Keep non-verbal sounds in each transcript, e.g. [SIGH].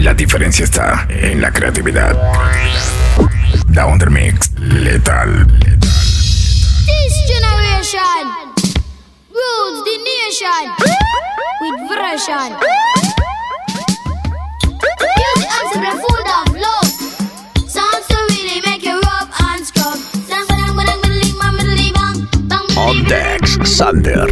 La diferencia está en la creatividad. The Undermix, letal. This generation rules the nation with version. Music I'm full of love. Songs to really make you rub and scrub. On decks, Sander.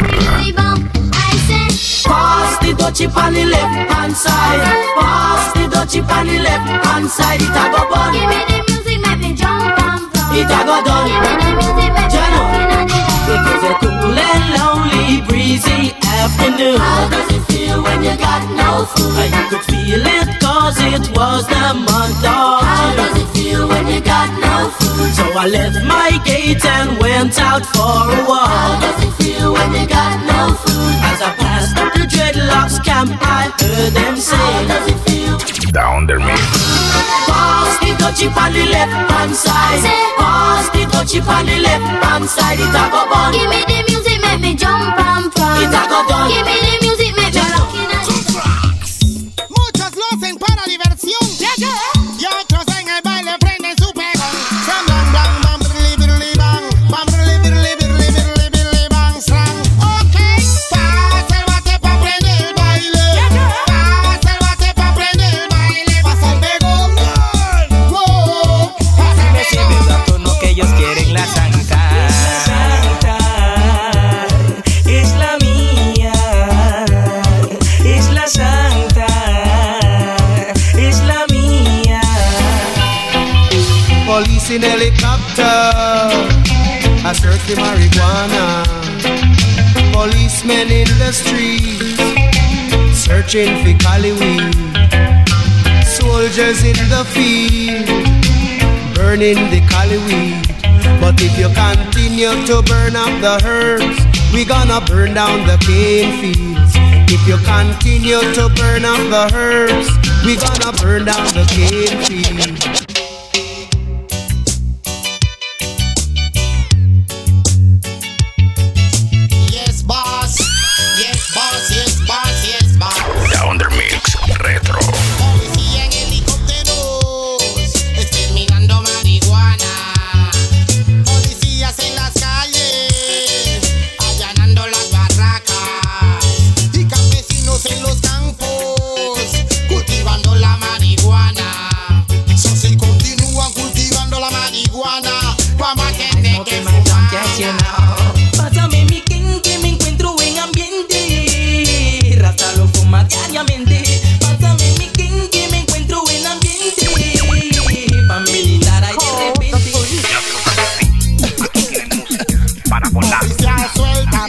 Pass the dutchie on the left hand side. Pass the dutchie on the left hand side. It a go bun. Give me the music, make me jump and pump. It a go done. Give me the music, make me jump and It was a cool and lonely, breezy afternoon. How does it feel when you got no food? I could feel it cause it was the month of How June. does it feel when you got no food? So I left my gate and went out for a walk. How walk. does it feel when you got no food? As I passed the dreadlocks camp, I heard them How say, does it feel? The Undermix. Pass the dutchie on the left hand side. Pass the dutchie on the left hand side. It a go bun. Give me the music, make me jump and prance. It a go done. Give me the music, make me Jano. The marijuana. Policemen in the streets, searching for cali weed. Soldiers in the field, burning the cali weed. But if you continue to burn up the herbs, we gonna burn down the cane fields. If you continue to burn up the herbs, we gonna burn down the cane fields.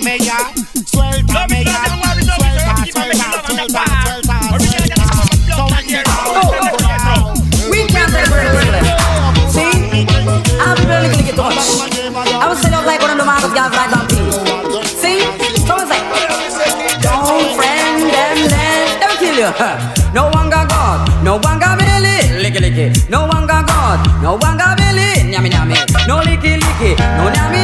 Suéltame ya, suéltame ya, suelta, suelta, suelta, suelta. I was sitting up like one of the models guys like on TV. See? So it's like, don't friend them then. They'll kill you. No one got God, no one got Billy. Licky licky. No one got God, no one got Billy. Nyami nyami. No licky licky. No nyami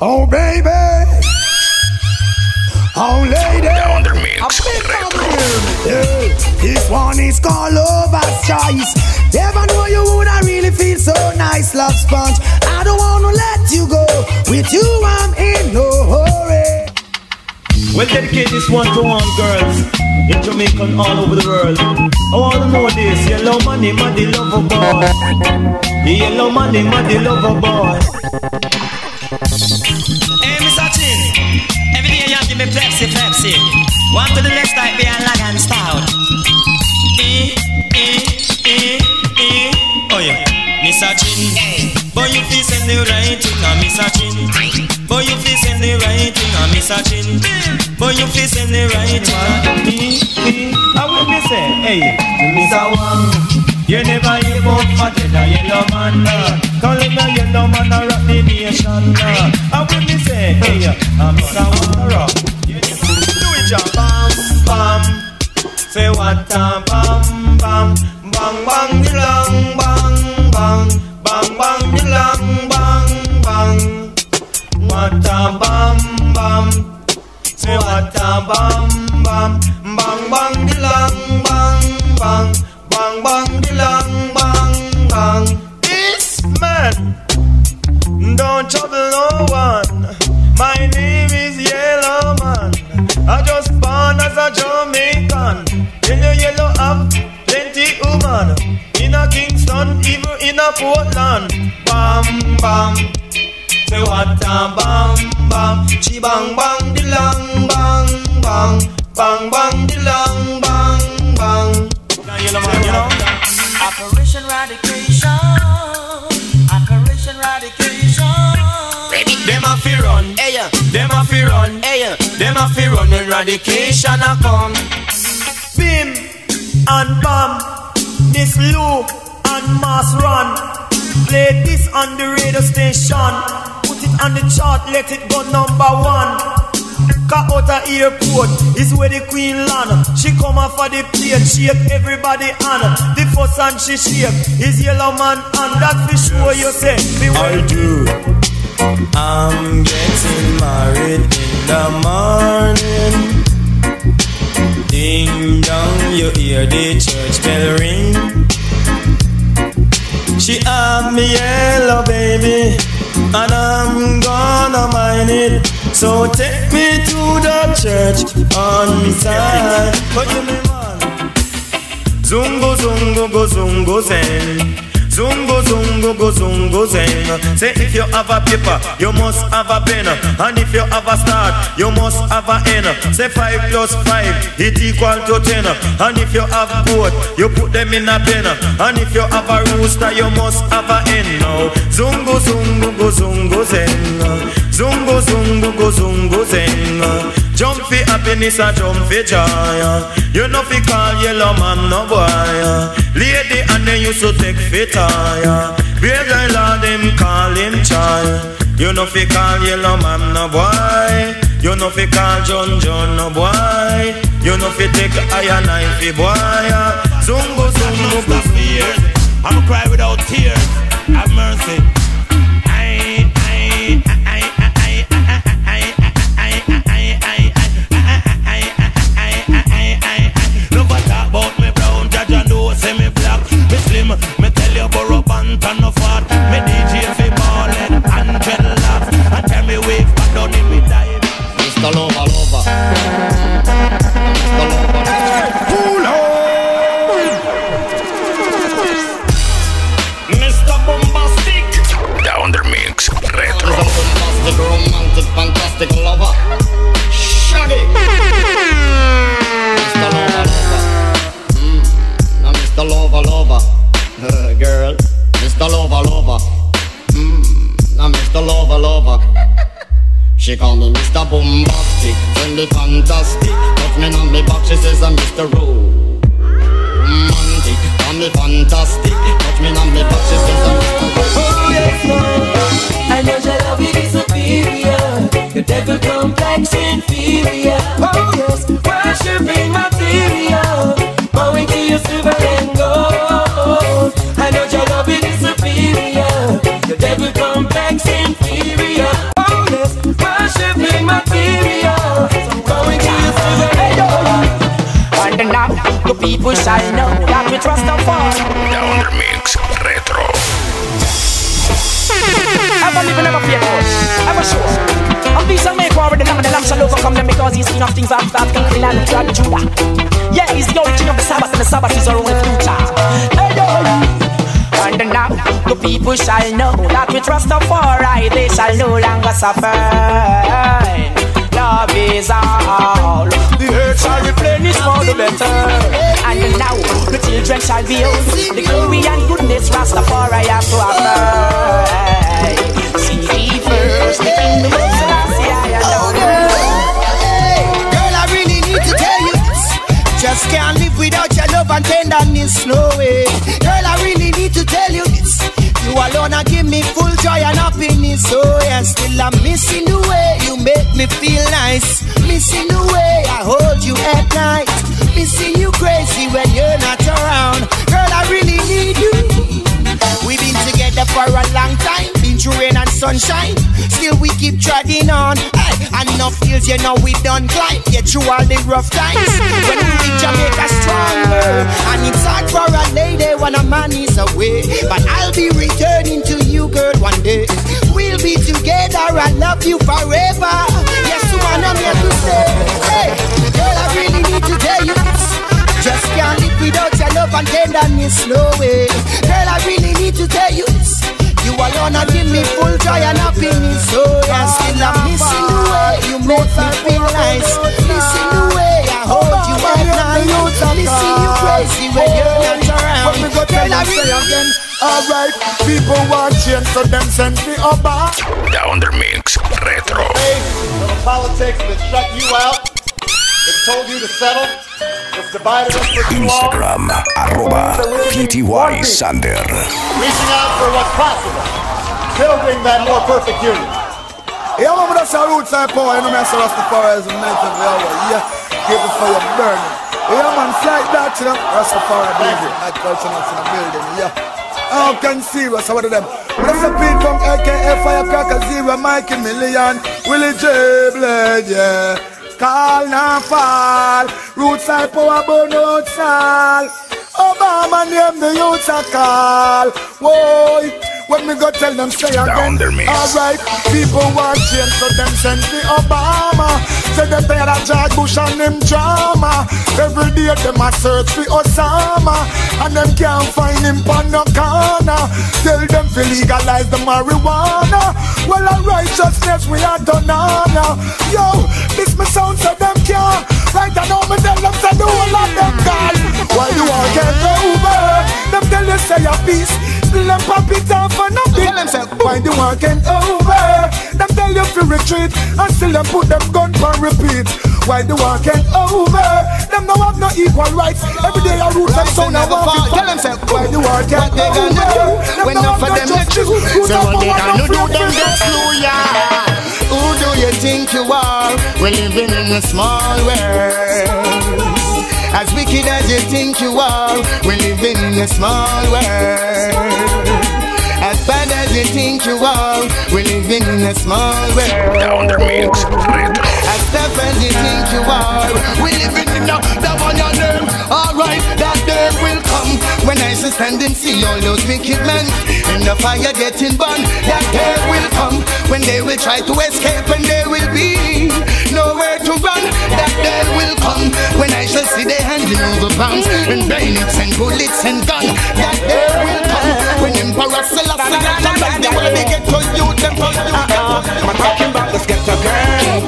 Oh, baby. Oh, lady. The Undermix, A big retro. problem. Yeah, This one is called Lover's Choice. Never know you woulda really feel so nice, love sponge. I don't wanna let you go. With you, I'm in no hurry. We'll dedicate this one to all girls in Jamaica and all over the world. I want to know this yellow money, money lover boy. The yellow money, money lover boy. Pepsi. One to the next type, be a lag and stout. Eh, eh, eh, eh. Oh yeah, Mr. Chin. Boy, you feel send the right thing, uh, Mr. Chin. Boy, you feel send the right thing, uh, Mr. Chin. Boy, you feel send the right thing. Eh, eh. I will be say, hey, Mr. One. You never hear about fathead a yellow man. Call him a yellow man a rock the nation uh. I will be say, hey, I'm Mr. Rock Jah bam bam. Say what a bam bam bang bang the long bang bang bang bang the long bang bang. What a bam bam. Say what a bam bam bang bang the long bang bang bang bang the long bang bang. This man don't trouble no one. My name Portland. Bam, bam. Say what a bam, bam. She bang, bang, the long bang, bang. Bang, bang, the long bang, bang. Now, yellow man, you know? Operation Radication. Operation Radication. Them a fi run, Hey, yeah. them a fi run, Hey, yeah. them a fi run when eradication a come. Bim and bam, this loop and mass run. Play this on the radio station. Put it on the chart, let it go number one. Kakota airport is where the queen land. She come off of the plane, shake everybody on. The first hand she shake is yellow man, and that for sure you say. Me I do. I'm getting married in the morning. Ding dong, you hear the church bell ring. Me yellow baby, and I'm gonna mind it. So take me to the church on time. But you me man, zungo zungo go zungo zen. Zungo zungo go zungo zeng. Say if you have a paper, you must have a pen. And if you have a start, you must have a end. Say five plus five, it equal to ten. And if you have goat, you put them in a pen. And if you have a rooster, you must have a hen. Now zungo zungo go zungo zeng. Zungo zungo go zungo zeng. Jump for happiness and jump for joy. Uh. You know fi call yellow man no boy. Uh. Lady and they used to take fit tire. Uh. Brave guy lord them call him child. You know fi call yellow man no boy. You know fi call John John no boy. You know fi take iron knife fi boy. Zungo zungo fears. I'm a cry without tears. Have mercy. And no fat. Me DJ fi ballin' and dreadlocks. And tell me wake back down in me die. Mr. Lover Lover. King of things that can kill and tribe Judah. Yeah, he's the origin of the Sabbath and the Sabbath is our only future. Hey. And now the people shall know that we trust the foray, they shall no longer suffer. Love is all. The earth shall replenish for the better. And now the children shall be old. The glory and goodness Rastafari have to offer. Girl, I really need to tell you this. You alone are give me full joy and happiness. Oh yeah, still I'm missing the way you make me feel nice. Missing the way I hold you at night. Missing you crazy when you're not around. Girl, I really need you. We've been together for a long time. Through rain and sunshine. Still we keep treading on. Hey, and enough fields, you know we done climb. Get through all the rough times. When we reach Jamaica stronger. And it's hard for a lady when a man is away. But I'll be returning to you, girl, one day. We'll be together, I love you forever. Yes, woman, I'm here to stay. Hey, girl, I really need to tell you. Just can't live without your love and tenderness, no way. Girl, I really need to tell you this. You alone are give me full joy and happiness. So yeah, still I'm missing the way you make me feel nice. Missing the way I hold you oh, at night. Missing you crazy when you're not oh, around. Girl, I really Alright, people want change, so them send me a bar. Down the mix retro. Hey, little politics that shut you out, that told you to settle, that's divided us for too long. Instagram arroba PTY Xander. Reaching out for what's possible, building that more perfect union. Yeah, man, that's our roots and power. You know, me, I say Rastafari is a mental power. Yeah, keep the fire burning. Yeah, man, flight that, you know. Rastafari, baby. That culture is in the building, yeah. How can serious, what of them? Bless the beat from AKA Firecracker Zero, Mikey Million, Willie J. Blade, yeah. Call now fall, roots I power burn out sal. Obama name the youths a call. Whoa, when me go tell them say again. Down mix. Alright, people want change, so them send me Obama. Say them tired of George Bush and them drama. Every day them a search for Osama, and them can't find him on no corner. Tell them to legalize the marijuana. Well, our righteousness we are done on now. Yo, this me sound so them can't. Right I know me tell them say the whole of them gone. Why you all get over? Them tell you say a peace. Them pop it off for nothing. Tell them say why the war get over? Them tell you to retreat and still them put them gun on repeat. Why the war get over? Them no have no equal rights. Every day I root and sound I want to Tell them say why the war get they gonna do over? when no enough of them let you. So what they gonna do them get slew ya Who do you think you are We're living in a small world As wicked as you think you are We're living in a small world. As bad as you think you are We're living in a small world. Down the retro. as tough as you think you are We living in the, the one your name. Alright, that day will come. When I shall stand and see all those wicked men In the fire getting burned That day will come. When they will try to escape And there will be to run That day will come When I shall see they handing over bombs And bayonets and bullets and guns That day will come When Emperor Selassie back the way they get to you Them to you I'm talking about this ghetto girl.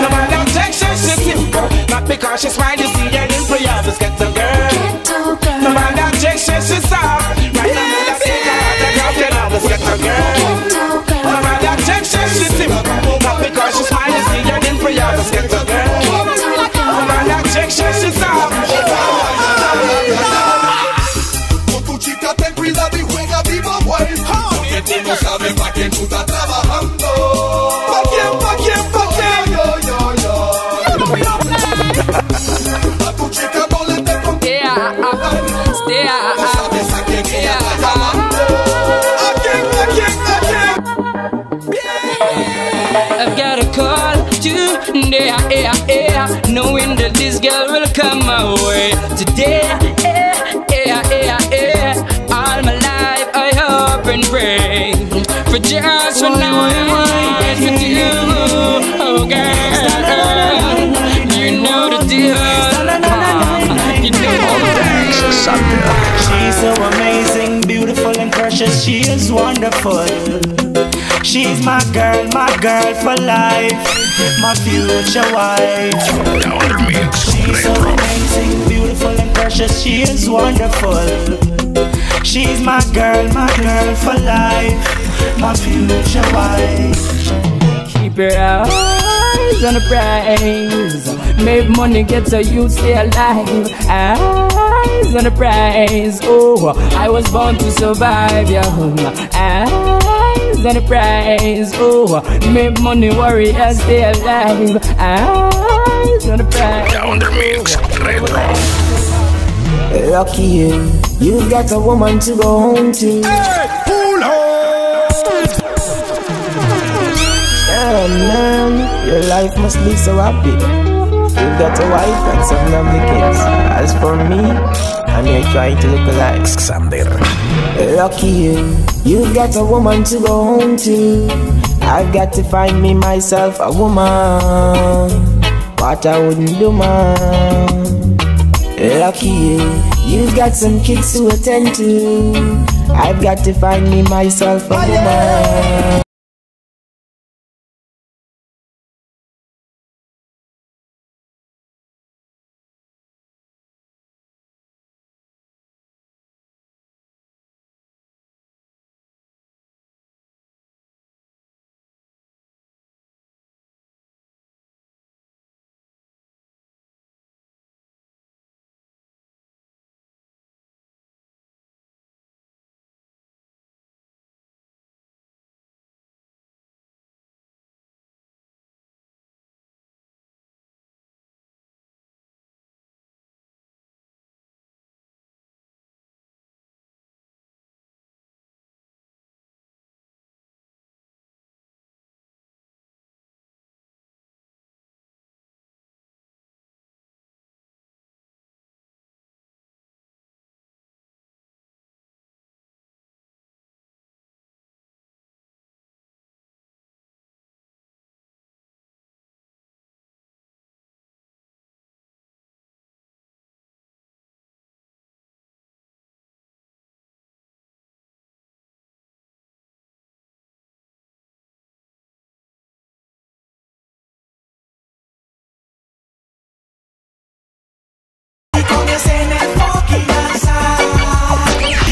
No matter objection, she's simple. Not because she's smile, you see her in prayers. This ghetto girl. In She is wonderful. She's my girl, my girl for life, my future wife. She's so amazing, beautiful and precious. She is wonderful. She's my girl, my girl for life, my future wife. Keep your eyes on the prize. Make money, get so you stay alive. Ah. Eyes on the prize. Oh, I was born to survive, yeah. Hmm. Eyes on the prize. Oh, make money, warrior, stay alive. Eyes on the prize. Down the mix retro. Lucky you, you've got a woman to go home to. on, man. Your life must be so happy. You've got a wife and some lovely kids. As for me, I'm here trying to look alike. Xander. Lucky you, you've got a woman to go home to. I've got to find me myself a woman. What I wouldn't do, man. Lucky you, you've got some kids to attend to. I've got to find me myself a woman.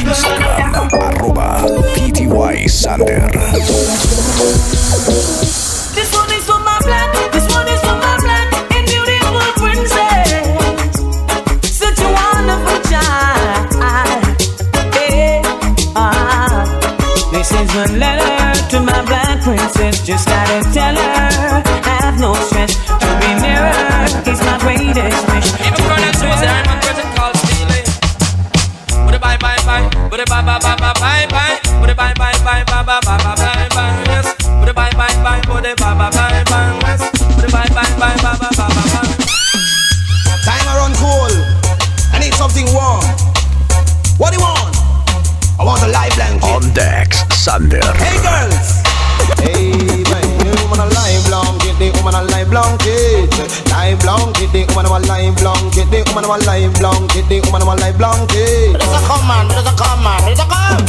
Instagram, arroba PTY Xander. This one is for my black, this one is for my black and beautiful princess. Such a wonderful child. Hey, ah. This is a letter to my black princess. Just gotta tell her, have no stress. To be near her is my greatest wish. A bye bye bye, but a bye bye bye bye bye bye, but a bye bye bye bye bye bye bye bye bye yes. But a bye bye bye, but a bye bye bye bye yes. But a bye bye bye bye bye bye bye bye. Time I run cool. I need something warm. What do you want? I want a live blanket. On decks, Xander. Hey girls. Hey woman a live blanket, live blanket, the woman a live blanket, the woman a live blanket, the woman a live blanket. There's a come man, there's a come man, there's a come.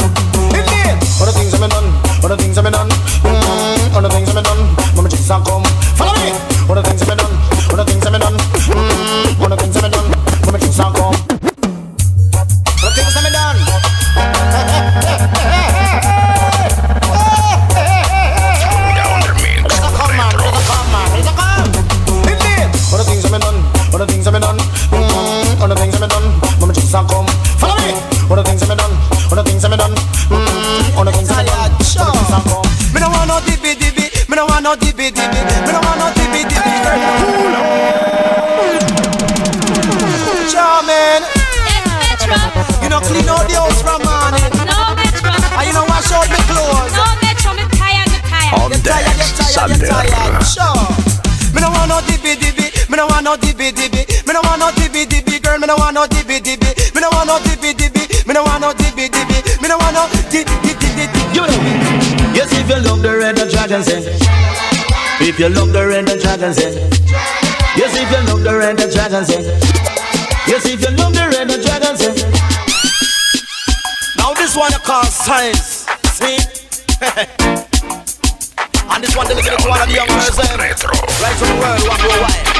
Indeed. All the things I've done, all the things I've done, mm, all the things I've done. Mama just a come, dibby dibby. Me no want no dibby dibby, girl. Me no want no dibby dibby. Me no want no dibby dibby. Me no want no dibby dibby. Me no want no di di di di di. You know. Yes, if you love the red, the dragon sing. If you love the red, the dragon sing. Yes, if you love the red, the dragon sing. Yes, if you love the red, the dragon sing. Now this one I call science. See? [LAUGHS] And this one dedicated to one of the young girls eh? Right from the world, one worldwide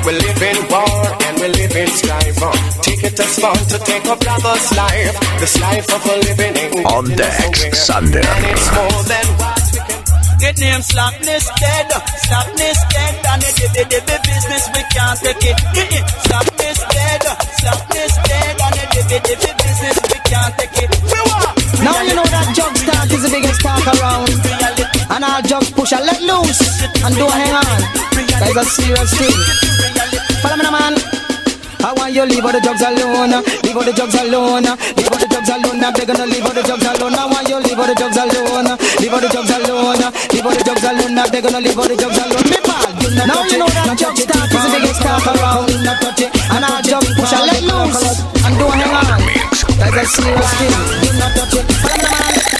We live in war and we live in strife. Take it as fun to take a brother's life. This life of a living in On deck, Sunday. And it's more than what we can. The name slackness dead, slackness dead, and it is the business we can't take it. Slackness dead, slackness dead, and it is the business we can't take it. Now you know that jug start is the biggest park around, and our push pusher let loose and do a hang on. That's a serious thing. Follow me, man. I want you leave all the drugs alone, uh. leave all the drugs alone, uh. leave all the drugs alone. Uh. They're gonna leave all the drugs alone. I want you leave all the drugs alone, leave all the drugs alone, leave all the drugs alone. They're gonna leave all the drugs alone. Me pal, do not now you know that jump start is the biggest start around. Not touch it, and I jump push and let loose and don't hang on. That's a serious thing. Do not touch it.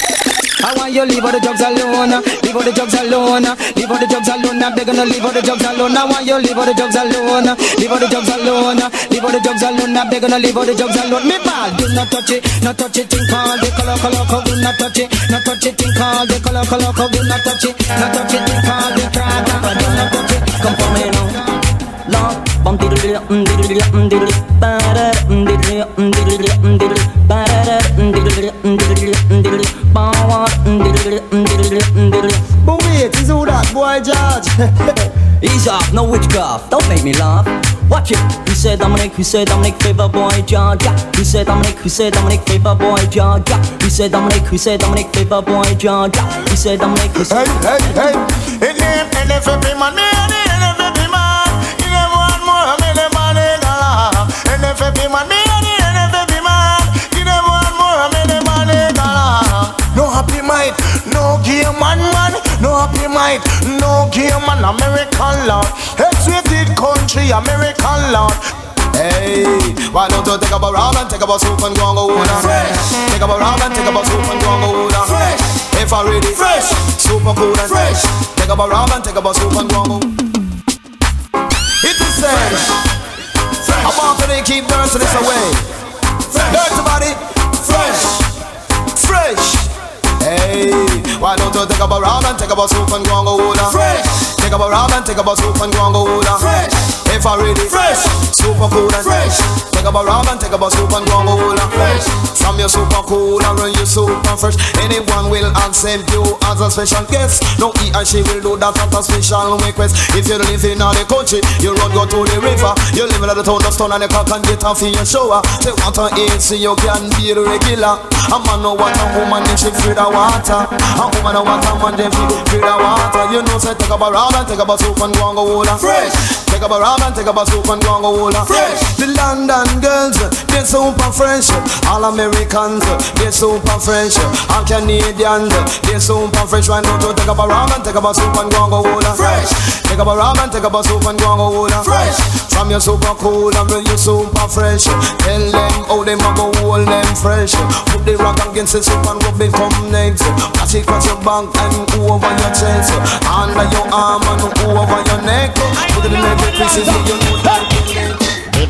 I want you leave all the drugs alone, leave all the drugs alone, leave all the drugs alone. Now they're gonna leave all the drugs alone. I want you leave all the drugs alone, leave all the drugs alone, leave all the drugs alone. Now they're gonna leave all the drugs alone. Me pal, do not touch it, not touch it. Think all the color, color, color. Do not touch it, not touch it. Think all the color, color, color. Do not touch it, not touch it. Think all the crack, do not touch it. Come for me now. Bum um um um um um um um um um um um. But wait, is who that boy George? Ease off, no witchcraft, don't make me laugh. Watch it. He said Dominic, he said Dominic, favor boy Georgia. He said Dominic, he said Dominic, favor boy Georgia. He said Dominic, he said Dominic, favor boy Georgia. He said Dominic, he said. Hey, hey, hey. It name NFP man, me and the NFP man. No happy mind, no game man, man. No happy mind, no game man. American lord, X-rated country, American lord. Hey, why don't you take up a round and take up a soup and go and go order? Fresh. Take up a round and take up a soup and go and go order. Fresh. If I ready, fresh. Super cool and fresh. Take up a round and take up a soup and go and go. It is said. I'm out to keep dirty this away. Dirty body, fresh, fresh. Hey, why don't you take up a round and take up a soup and go and go? Fresh. Take up a round and take up a soup and go and go. Fresh. If I ready, fresh, super cool and fresh. Take up a round and take up a soup and go and. Fresh. From your super cool and run you super fresh. Anyone will accept you as a special guest. No he and she will do that at a special request. If you live in the country, you run go to the river. You live in the town of stone and you can get off in your shower. Say water AC, you can be the regular. A man no water, woman if she feel the water. A woman no water, man if she feel the water. You know say take up a round and take up a soup and go and. Fresh. Take up a round and take up a soup and go and go order. Fresh. The London girls, uh, they super French. Uh, all Americans, uh, they super French. All Canadians, they super French. Why don't you take up a round and take up a soup and go and go order? Fresh. Take up a round and take up a soup and go and go order. Fresh. From your super cool and you super fresh. Tell them how them a go hold them fresh. Put the rock against the soup and rub it come next. Pass it across your back and over your chest. Under your arm and over your neck. Put it in the your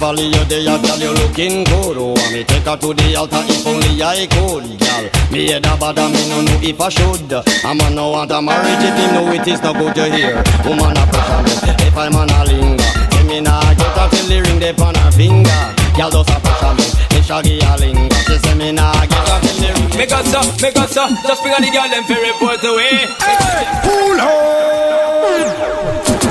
Beverly, you there, girl, you looking good. Oh, and me take her to the altar if only I could, girl. Me head a bad and me no know if I should. A man no want a marriage if he know it is not good to hear. Woman a pressure me if I'm on a linger. Say me nah get her till the ring dey on her finger. Girl just a pressure me, me shaggy a linger. She say me nah get her till the ring. Make us up, make us up. Just bring on the girl them for report away. Cool Yeah, let's on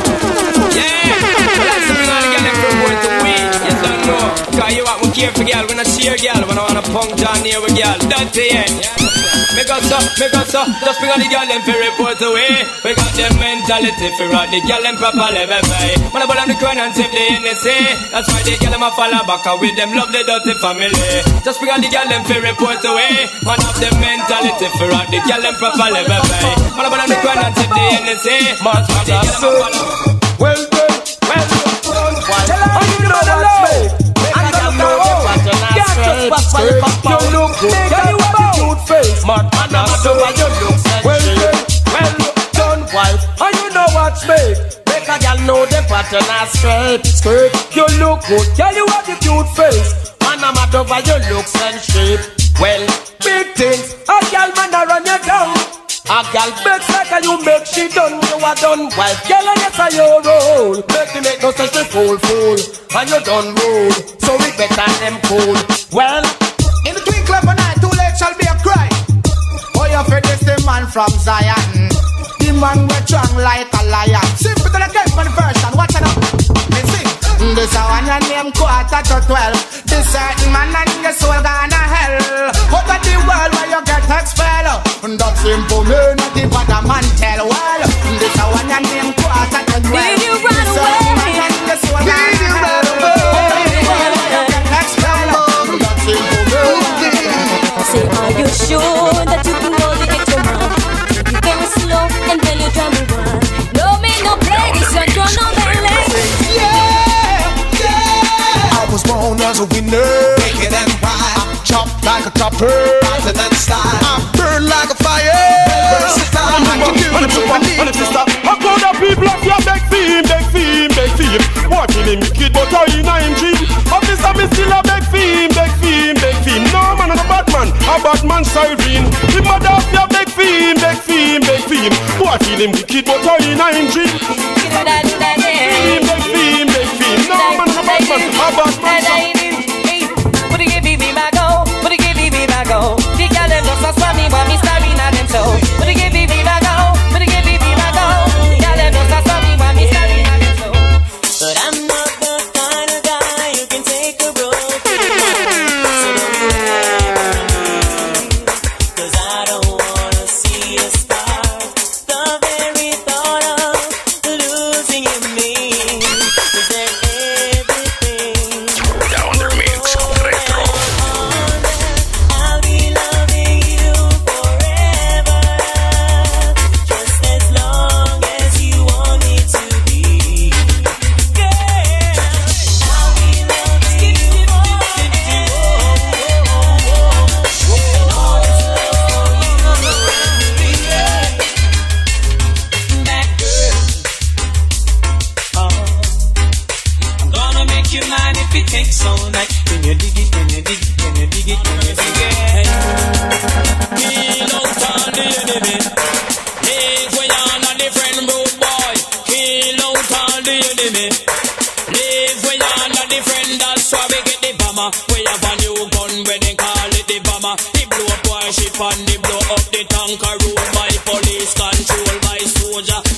cause you want me care for girl. When I see a girl, when I wanna punk down near with girl, dirty end. Make us up, make us up. Just bring on the girl them for report away. We got them mentality for all the girl them proper level pay. When I put on the crown and sip the NSA, that's why the girl them a follow back and with them love the dirty family. Just bring on the girl them for report away. Man of them mentality for all the girl them proper level pay. When I put on the crown and sip the NSA, that's why the girl them a follow. Well done, well done. Tell her you know the law. And the oh, know the pattern and straight. You look good, girl, you have a cute face. Man, and I'm so you look well done, well done, wife. And you know what's me. Make a girl know the pattern and straight, straight. You look good, girl, you cute face. Man, I'm mad over your looks and shape. Well, big things, a girl man a run you down. A gal makes like a you make she done, you are done wife. Girl, and yes, I your role. Make me make no such a fool, fool. And you done roll, so we better them cool. Well, in the twinkle of an eye, too late shall be a cry. Oh, you feel this the man from Zion. The man we strong like a lion. Simple to the game version, watch it up. Me sing. Mm, this a one your name quarter to twelve. This certain man and your soul gonna hell. Out of the world where you get expelled. That same community what a man tell well This a one and name quarter to dwell Did you run this away? Did you run away? Say, are you sure that you can hold it in your mind? You can slow and then you drive me wild. No, me no play this, I don't know Yeah, yeah. I was born as a winner, bigger than wide. I chopped like a chopper. on him sister, on him sister. How could the people up here beg for him, beg for him, beg for him? Walking him wicked, but I in him dream. Officer, me still a beg for him, beg for him, beg for him. No man, I'm a bad man, a bad man siren. The mother up here beg for him, beg for him, beg for him. Walking him wicked, but I in him dream. you mind if it takes all night? Can you dig it? Can you dig it? Can you dig it? Can you dig it? Kill out on the enemy. Live boy. Kill out the enemy. Live. That's why we get the bomber. We have a new gun they call it the bomber. Blow up warship and they blow up the by police control by soldier.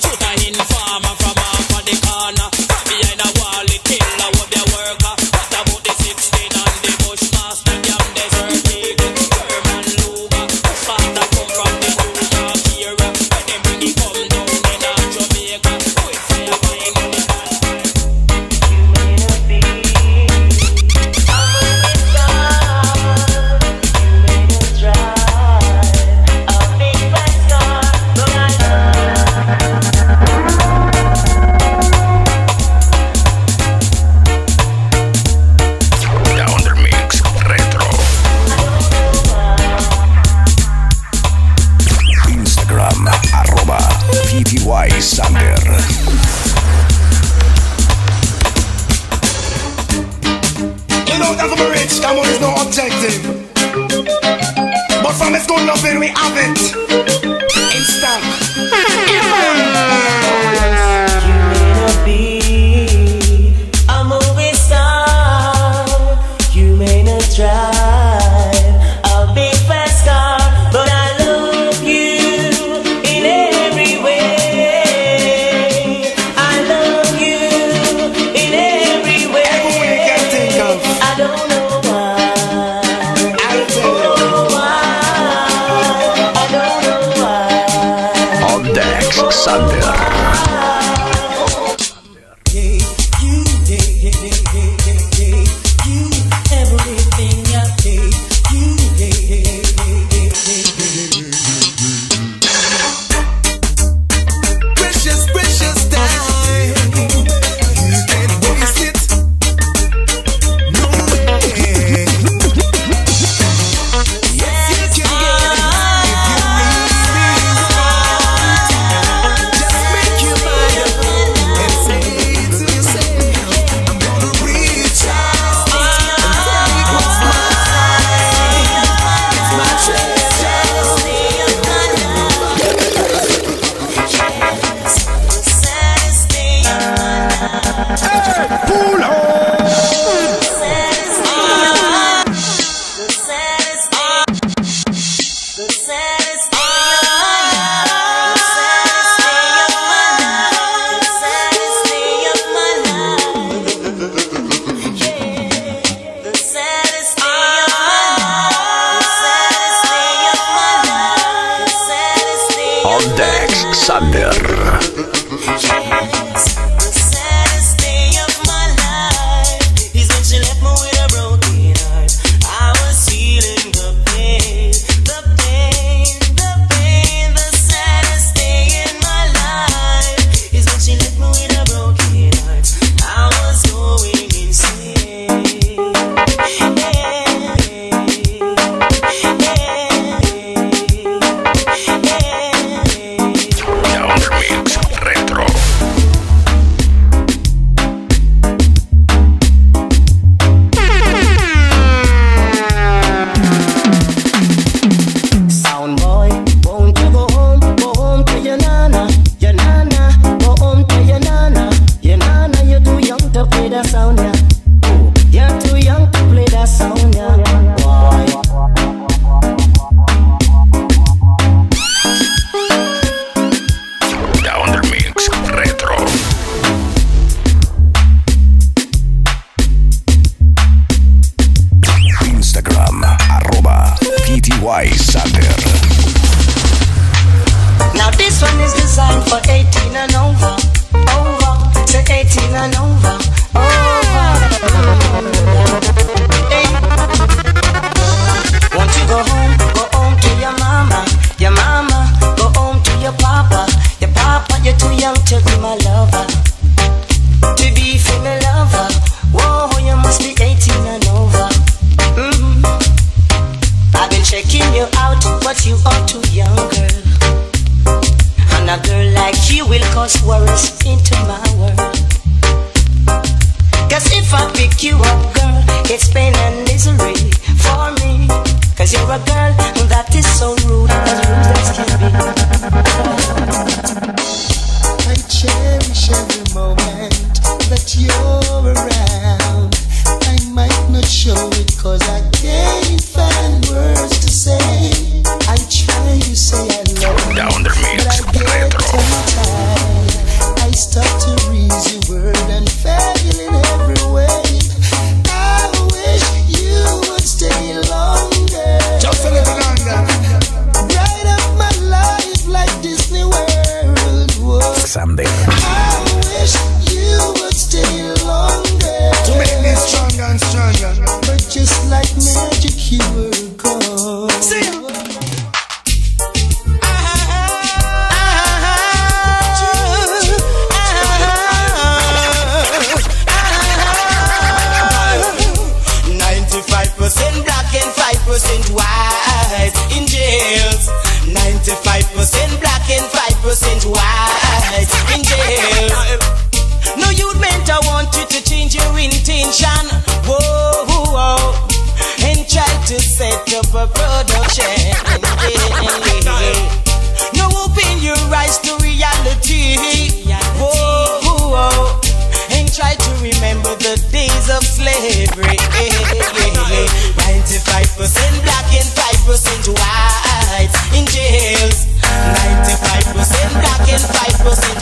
Pontex Sander. Super Production. Yeah. No, open your eyes to reality. Whoa, whoa. and try to remember the days of slavery. 95% black and 5% white in jails. 95% black and 5%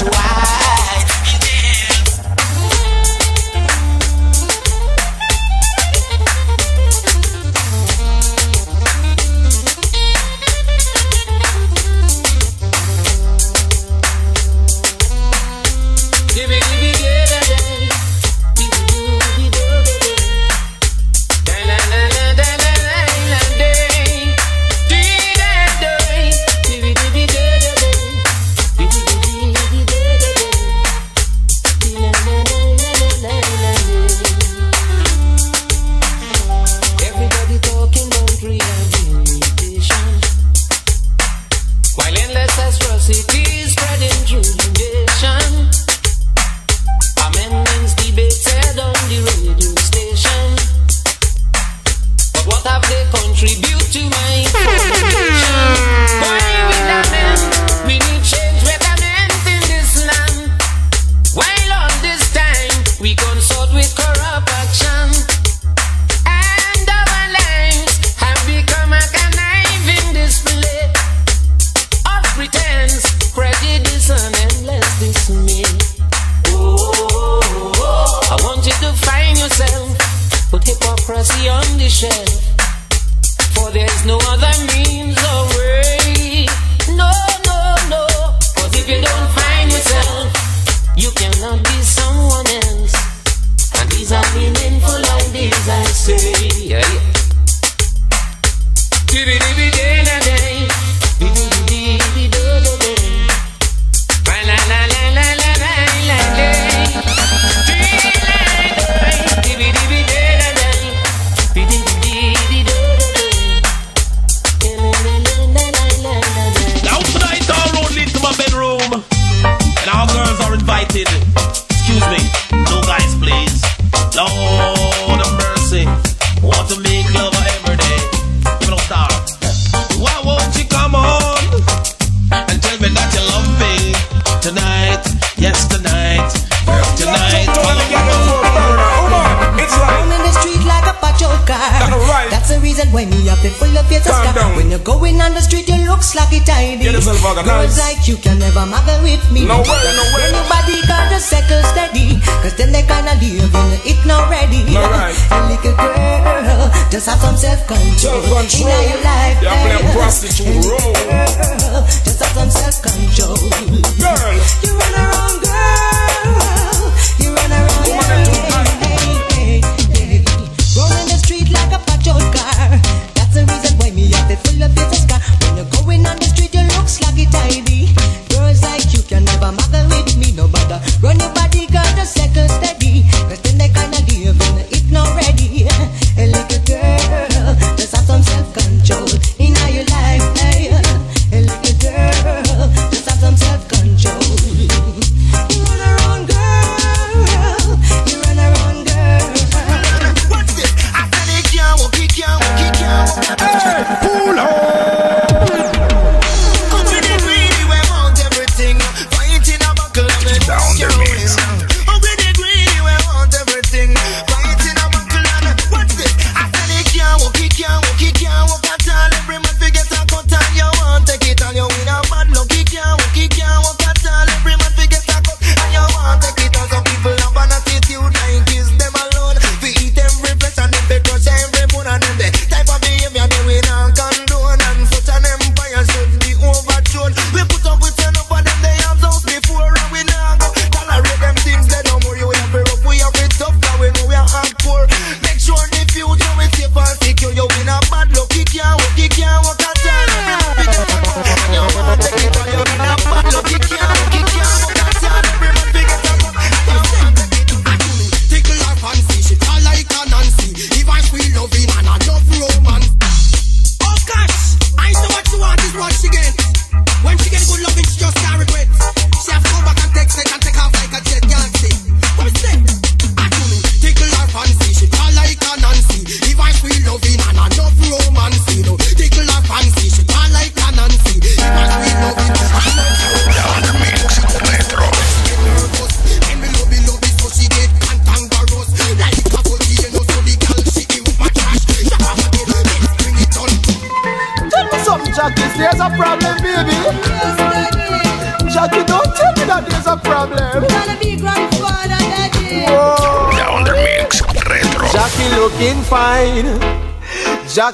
for there's no other You can never muggle with me. No way, no way. Nobody got a second steady. Cause then they kinda in it not ready. No right. [LAUGHS] A little girl, just have some self control. Self control. In your life, yeah, play a prostitute role. Girl, just have some self control. Girl,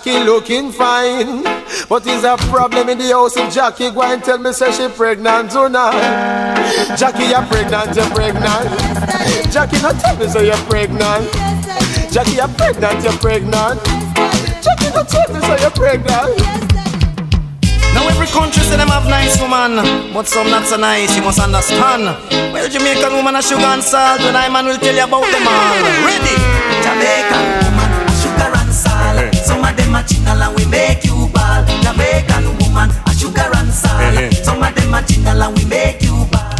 Jackie looking fine. But is a problem in the house if Jackie go and tell me say she pregnant or not. Jackie, you're pregnant, you're pregnant. Jackie, not tell me say you're pregnant. Jackie, you're pregnant, you're pregnant. Jackie, not tell me say you're pregnant. Now every country say them have nice woman, but some not so nice, you must understand. Well, Jamaican woman a sugar and salt, When I man will tell you about them all. Ready? Jamaica. Jingle and we make you ball. Jamaican woman, a sugar and salt. Uh-huh. Some of them original and we make you ball.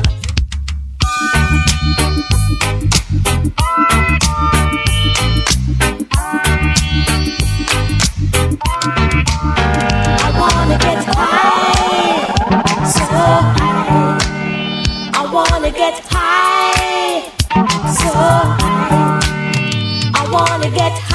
I wanna get high, so high. I wanna get high, so high. I wanna get high.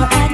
more.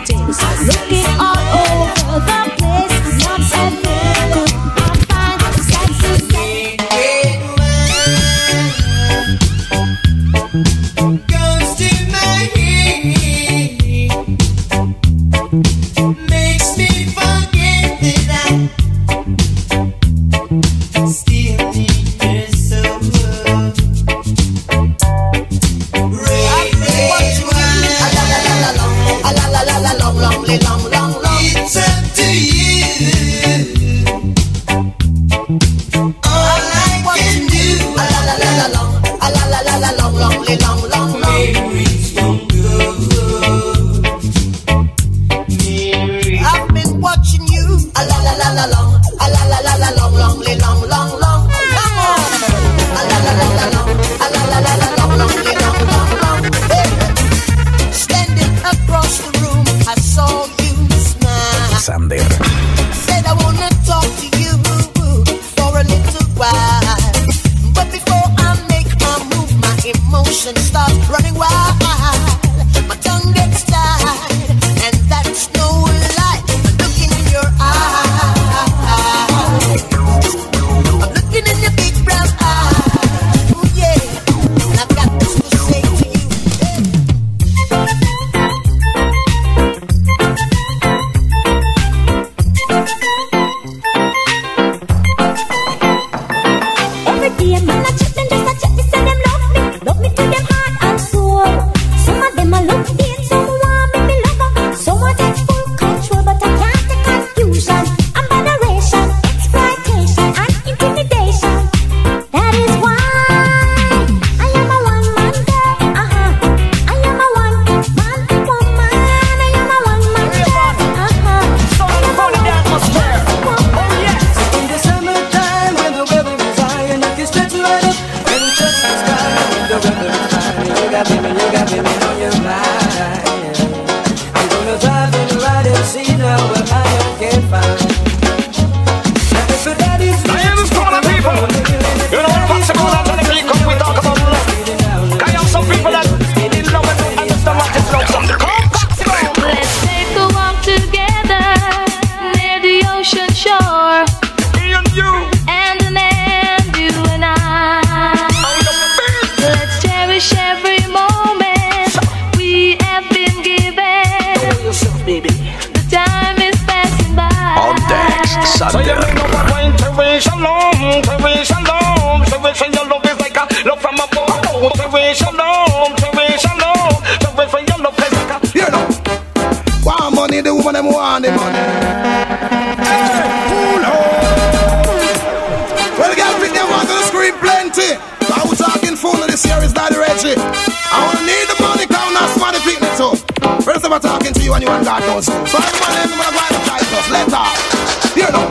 You and you and God knows. So everyone, everyone, go and us. Let off. You know.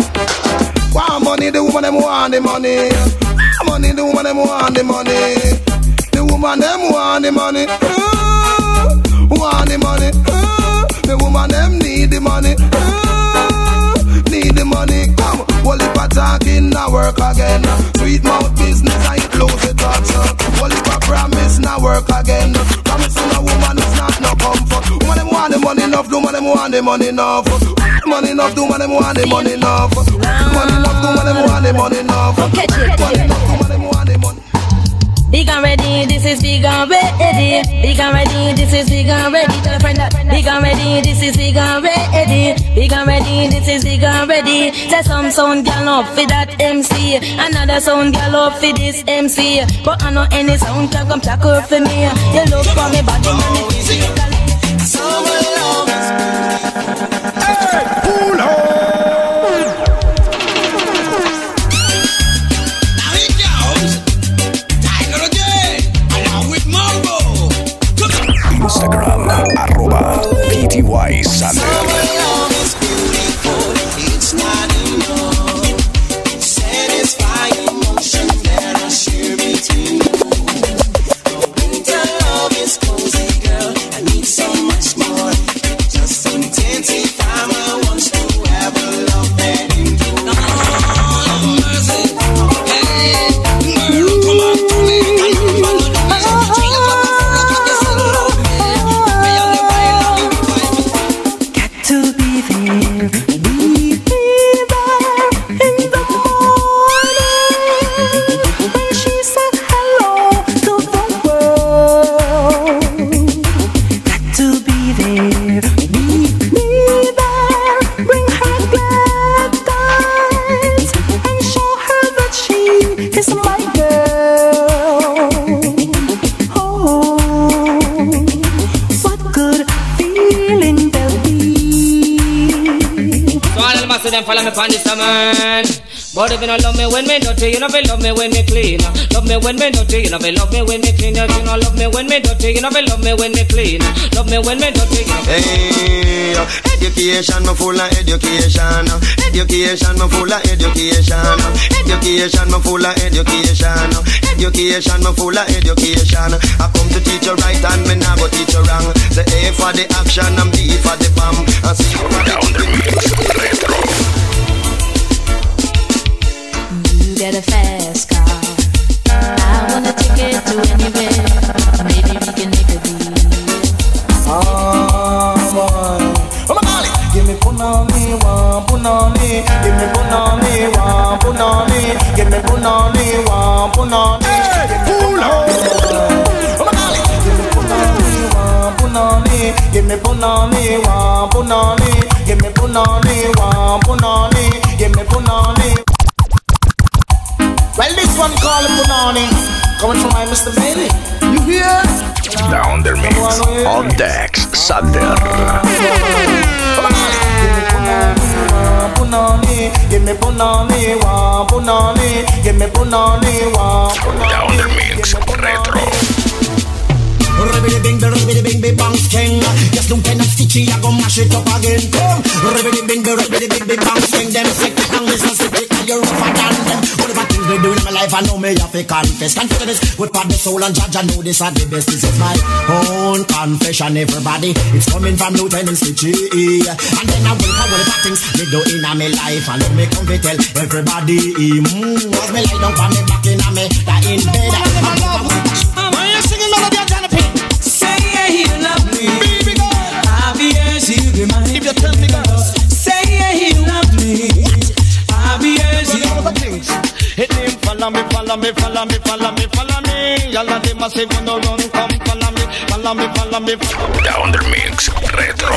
Want money, the woman them want the money. Money, the woman them want the money. The woman them want the money. Uh, want the money. Uh, the woman them need the money. Uh, need the money. Come, well if I talking, now work again. Sweet mouth business, I ain't lose it touch. Well if I promise, now work again. Enough, do man them want the money enough. Money enough, do man them want the money enough. Money enough, do man them want the money enough. Money enough, do man them want the money. Big and ready, this is big and ready. Big and ready, this is big and ready. Tell a friend that big and ready, this is big and ready. Big and ready, this is big and ready. Say some sound girl up for that MC, another sound girl up for this MC. But I know any sound can come tackle for me. You look for me body and me physically. Me when me dirty, you know feel love me when me clean. Love me when me dirty, you know feel love me when me clean. You know love me when me dirty, you know feel love me when me clean. Love me when me dirty, Hey, education, me full of education. Education, me full of education. Education, me full of education. Education, me full of education. I come to teach you right and me nah go teach you wrong. The A for the action and B for the bomb. And C for the You get a fast car. I wanna take it to anywhere. Maybe we can make a deal. Ah, boy. Oh, my golly. Give me punani, one punani. Give me punani, one punani. Give me punani, one punani. Give me punani. Oh, my golly. Give me punani, one punani. Give me punani, one punani. Give me punani, one punani. Give me punani. Well, this one called Punani. Coming from my Mr. Bailey. You hear? Down the mix. On decks, Xander. punani, give me punani, wa punani, give me punani, wa Down the mix, retro. Ribbidi bing, the ribbidi bing, bing, bang, sking. Just don't pen and stitchy, I gon' mash it up again. Come, ribbidi bing, the ribbidi bing, bing, bang, sking. Them sick and this is sick, and you're rougher than them. Whatever things we do in my life, I know me have to confess. Confess this, with part the soul and judge, I know this are the best. This is my own confession, everybody. It's coming from Lieutenant Stitchie. And then I will with the things me do in my life, and let me come to tell everybody. Mm, as me lie down for me back in me, that in bed. Why follow me, follow me, follow me, follow me. Y'all are the massive on the run, come follow me, follow me, follow me, follow me. Down the mix, retro.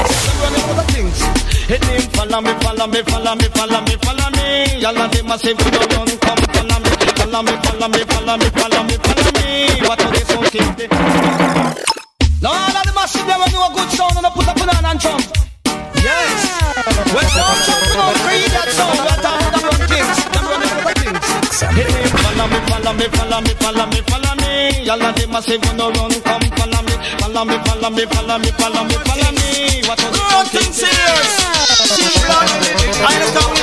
Hit him, follow me, follow me, follow me, follow me, follow me. Y'all are the massive on the run, come follow me, follow me, follow me, follow me, follow me, follow me. What are they so? Now all of them when do a good sound and I put up banana and. Yes. Me, follow me, follow me, follow me. All of them a say wanna run, come follow me, follow me, follow me, follow me, follow me, follow me. What it? Run things serious. I know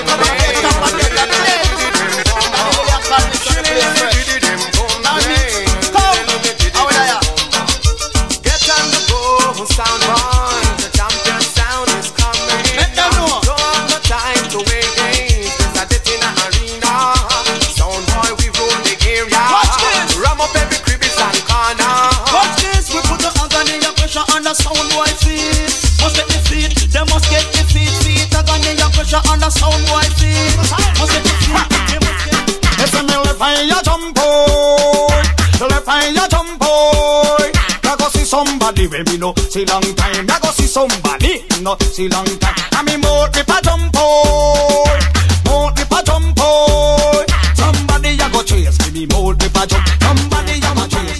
A jump boy, left eye a jump boy. I go see somebody when me no see long time. I go see somebody no see long time. I me more if a jump boy, more if a jump boy. Somebody a go chase me, me more if a jump. Somebody a go chase.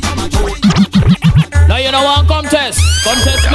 Now you know one contest, contest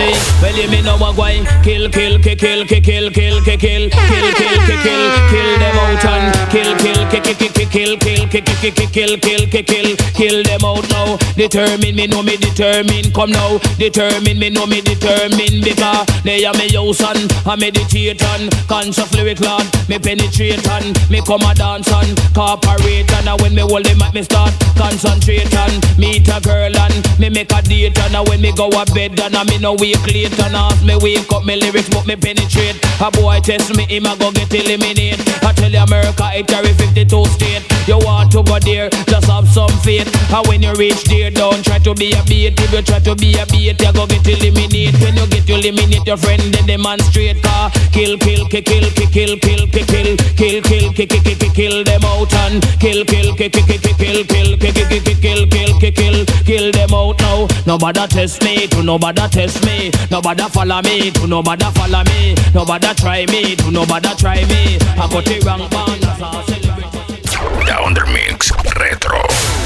mercy, well you me know what why kill, kill, kill, kill, kill, kill, kill, kill, kill, kill, kill, kill, kill, kill them out and kill, kill, kill, kill, kill, kill, kill, kill, kill, kill, kill, kill, kill, them out now. Determine me know me determine, come now. Determine me know me determine because they are me house and I meditate and conscious lyric lord, me penetrate and me come a dance and corporate and when me hold them at me start concentrate and meet a girl and me make a date and when me go a bed and I me no wake late and ask me wake up me lyrics but me penetrate. A boy test me him a go get eliminate. I tell you America it carry 52 state. You want to go there, just have some faith. And when you reach there, don't try to be a bait. If you try to be a bait, you go get eliminate. When you get eliminate your friend, then demonstrate. Car kill, kill, kill, kill, kill, kill, kill, kill, kill, kill, kill, kill, kill, kill them out and kill, kill, kill, kill, kill, kill, kill, kill, kill, kill, kill, kill, kill, kill, kill them out now. Nobody test me, to nobody test me. Nobody follow me, to nobody follow me. Nobody try me, to nobody try me. I got the wrong band, that's celebrate. Down the Mix Retro.